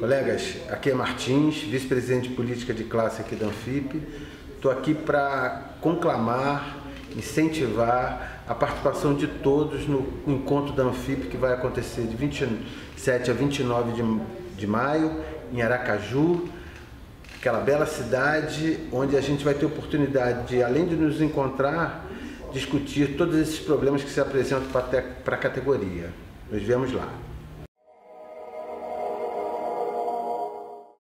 Colegas, aqui é Martins, vice-presidente de política de classe aqui da Anfip. Estou aqui para conclamar, incentivar a participação de todos no encontro da Anfip que vai acontecer de 27 a 29 de, de maio em Aracaju, aquela bela cidade onde a gente vai ter oportunidade de, além de nos encontrar, discutir todos esses problemas que se apresentam para a categoria. Nos vemos lá.